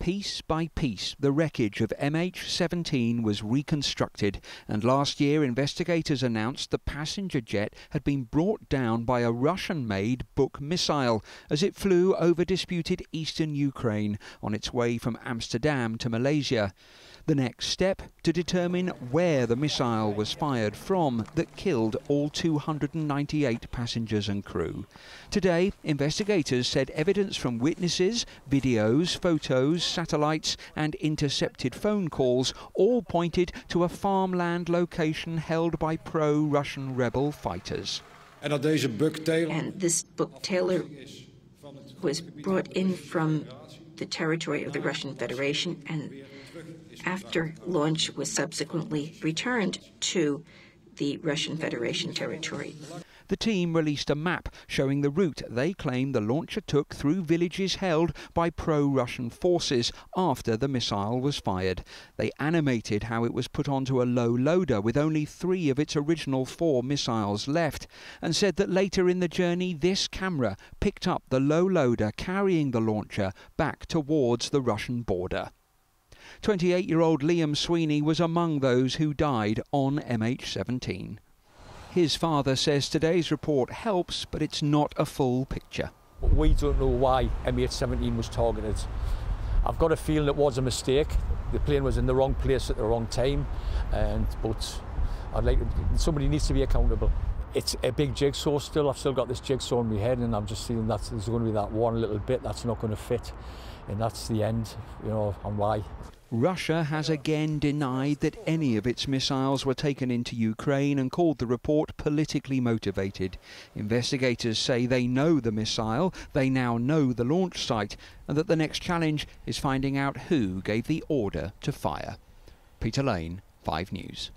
Piece by piece, the wreckage of MH17 was reconstructed, and last year investigators announced the passenger jet had been brought down by a Russian made Buk missile as it flew over disputed eastern Ukraine on its way from Amsterdam to Malaysia. The next step to determine where the missile was fired from that killed all 298 passengers and crew. Today, investigators said evidence from witnesses, videos, photos, satellites, and intercepted phone calls all pointed to a farmland location held by pro Russian rebel fighters. And this Buk TELAR was brought in from the territory of the Russian Federation and after launch was subsequently returned to the Russian Federation territory. The team released a map showing the route they claim the launcher took through villages held by pro Russian forces after the missile was fired. They animated how it was put onto a low loader with only three of its original four missiles left, and said that later in the journey this camera picked up the low loader carrying the launcher back towards the Russian border. 28 year old Liam Sweeney was among those who died on MH17. His father says today's report helps, but it's not a full picture. We don't know why MH17 was targeted. I've got a feeling it was a mistake. The plane was in the wrong place at the wrong time, and but I'd like somebody needs to be accountable. It's a big jigsaw still. I've still got this jigsaw in my head, and I'm just seeing that there's going to be that one little bit that's not going to fit, and that's the end, you know, and why. Russia has again denied that any of its missiles were taken into Ukraine and called the report politically motivated. Investigators say they know the missile, they now know the launch site, and that the next challenge is finding out who gave the order to fire. Peter Lane, 5 News.